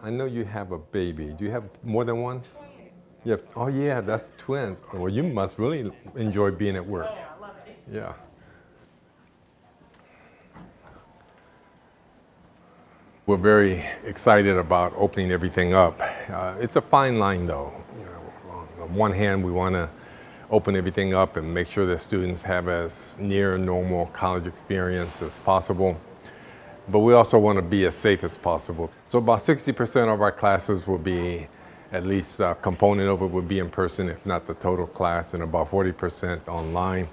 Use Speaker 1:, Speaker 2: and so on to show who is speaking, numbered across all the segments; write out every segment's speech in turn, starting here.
Speaker 1: I know you have a baby. Do you have more than one? You have, oh yeah, that's twins. Well, you must really enjoy being at work.
Speaker 2: Yeah, I love it.
Speaker 1: Yeah. We're very excited about opening everything up. Uh, it's a fine line though. You know, on one hand, we want to open everything up and make sure that students have as near normal college experience as possible. But we also want to be as safe as possible. So about 60% of our classes will be, at least a component of it will be in person, if not the total class, and about 40% online.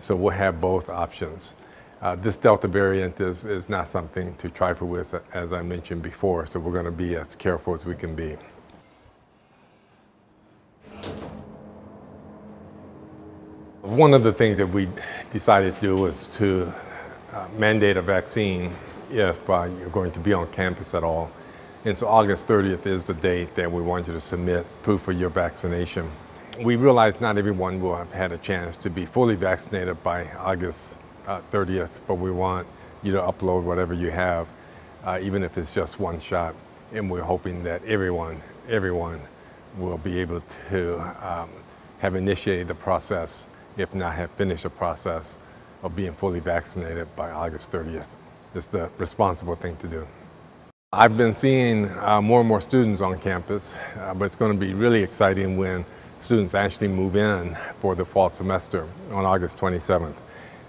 Speaker 1: So we'll have both options. Uh, this Delta variant is, is not something to trifle with, as I mentioned before, so we're going to be as careful as we can be. One of the things that we decided to do was to uh, mandate a vaccine if uh, you're going to be on campus at all. And so August 30th is the date that we want you to submit proof of your vaccination. We realize not everyone will have had a chance to be fully vaccinated by August uh, 30th, but we want you to upload whatever you have, uh, even if it's just one shot. And we're hoping that everyone, everyone will be able to um, have initiated the process, if not have finished the process of being fully vaccinated by August 30th. It's the responsible thing to do. I've been seeing uh, more and more students on campus, uh, but it's going to be really exciting when students actually move in for the fall semester on August 27th.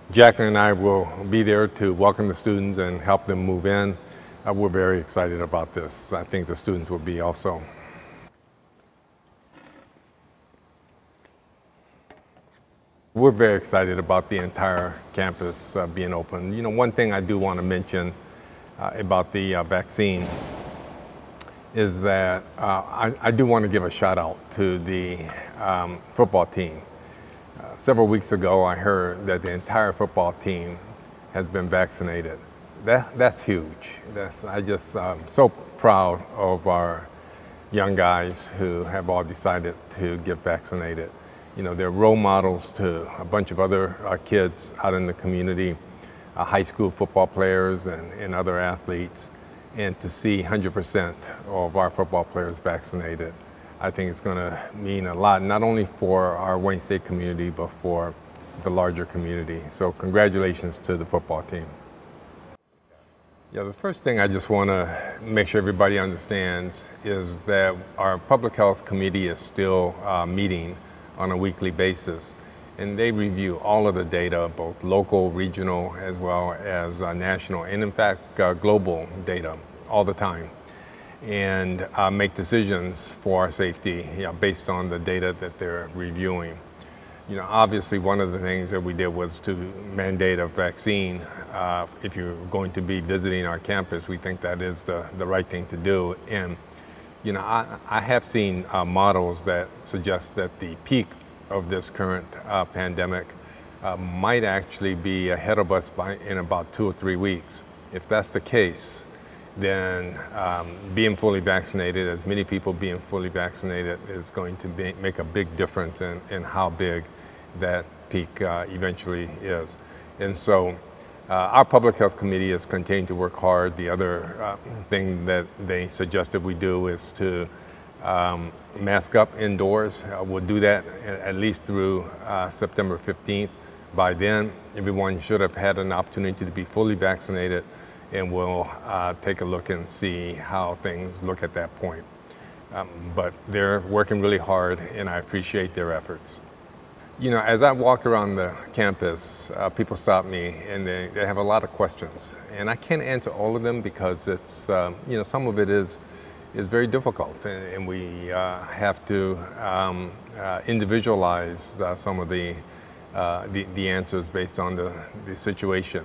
Speaker 1: Jacqueline and I will be there to welcome the students and help them move in. Uh, we're very excited about this. I think the students will be also. We're very excited about the entire campus uh, being open. You know, one thing I do want to mention uh, about the uh, vaccine is that uh, I, I, do want to give a shout out to the um, football team. Uh, several weeks ago, I heard that the entire football team has been vaccinated. That, that's huge. That's, I just, um, so proud of our young guys who have all decided to get vaccinated you know, they're role models to a bunch of other uh, kids out in the community, uh, high school football players and, and other athletes. And to see 100% of our football players vaccinated, I think it's going to mean a lot, not only for our Wayne State community, but for the larger community. So congratulations to the football team. Yeah, the first thing I just want to make sure everybody understands is that our public health committee is still uh, meeting on a weekly basis. And they review all of the data, both local, regional, as well as uh, national, and in fact, uh, global data all the time. And uh, make decisions for our safety you know, based on the data that they're reviewing. You know, obviously one of the things that we did was to mandate a vaccine. Uh, if you're going to be visiting our campus, we think that is the, the right thing to do. And you know, I, I have seen uh, models that suggest that the peak of this current uh, pandemic uh, might actually be ahead of us by, in about two or three weeks. If that's the case, then um, being fully vaccinated, as many people being fully vaccinated, is going to be, make a big difference in, in how big that peak uh, eventually is. And so uh, our public health committee is continuing to work hard. The other uh, thing that they suggested we do is to um, mask up indoors. Uh, we'll do that at least through uh, September 15th. By then, everyone should have had an opportunity to be fully vaccinated, and we'll uh, take a look and see how things look at that point. Um, but they're working really hard, and I appreciate their efforts. You know, as I walk around the campus, uh, people stop me and they, they have a lot of questions. And I can't answer all of them because it's, um, you know, some of it is, is very difficult and, and we uh, have to um, uh, individualize uh, some of the, uh, the, the, answers based on the, the situation.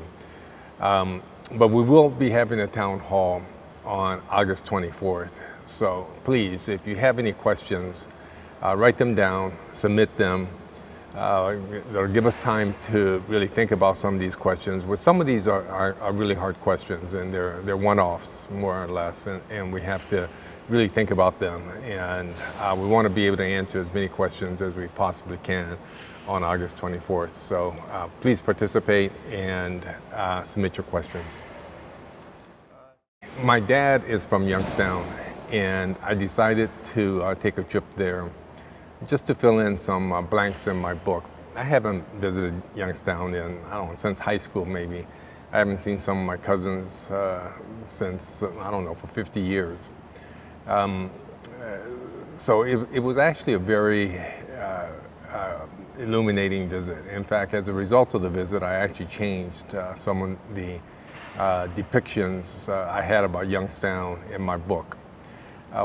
Speaker 1: Um, but we will be having a town hall on August 24th. So please, if you have any questions, uh, write them down, submit them, uh, that'll give us time to really think about some of these questions. But some of these are, are, are really hard questions and they're, they're one-offs more or less and, and we have to really think about them and uh, we want to be able to answer as many questions as we possibly can on August 24th. So uh, please participate and uh, submit your questions. My dad is from Youngstown and I decided to uh, take a trip there just to fill in some uh, blanks in my book. I haven't visited Youngstown in, I don't know, since high school maybe. I haven't seen some of my cousins uh, since, I don't know, for 50 years. Um, uh, so it, it, was actually a very uh, uh, illuminating visit. In fact, as a result of the visit, I actually changed uh, some of the uh, depictions I had about Youngstown in my book.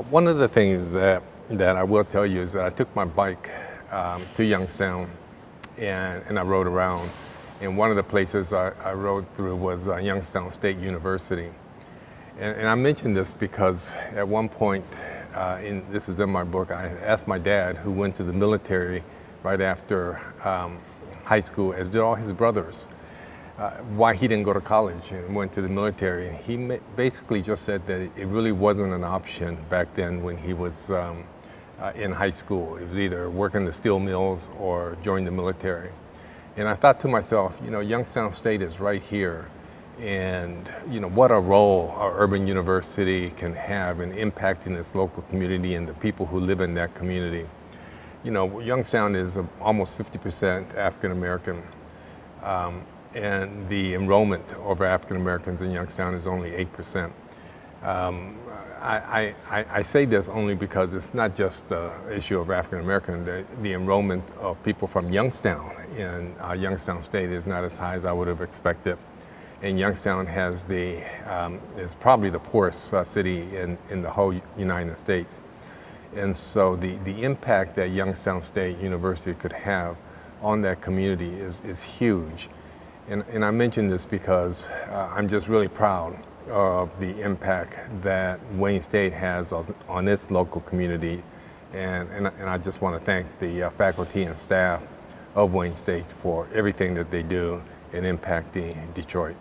Speaker 1: one of the things that, that I will tell you is that I took my bike um, to Youngstown and, and I rode around. And one of the places I, I rode through was uh, Youngstown State University. And, and, I mention this because at one point, uh, in, this is in my book, I asked my dad, who went to the military right after um, high school, as did all his brothers, uh, why he didn't go to college and went to the military. He basically just said that it really wasn't an option back then when he was um, uh, in high school. It was either working the steel mills or join the military. And I thought to myself, you know, Youngstown State is right here. And, you know, what a role our urban university can have in impacting its local community and the people who live in that community. You know, Youngstown is almost 50% African American. Um, and the enrollment of African Americans in Youngstown is only 8%. Um, I, I, I, say this only because it's not just the issue of African American. The, the, enrollment of people from Youngstown in uh, Youngstown State is not as high as I would have expected. And Youngstown has the um, is probably the poorest uh, city in, in the whole United States. And so the, the impact that Youngstown State University could have on that community is, is huge. And, and I mention this because uh, I'm just really proud of the impact that Wayne State has on, its local community. And, and, and, I just want to thank the uh, faculty and staff of Wayne State for everything that they do in impacting Detroit.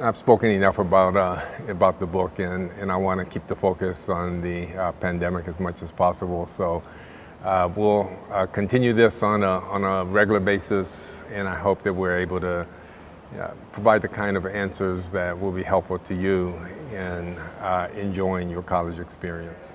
Speaker 1: I've spoken enough about, uh, about the book and, and I want to keep the focus on the uh, pandemic as much as possible. So uh, we'll uh, continue this on a, on a regular basis and I hope that we're able to provide the kind of answers that will be helpful to you in uh, enjoying your college experience.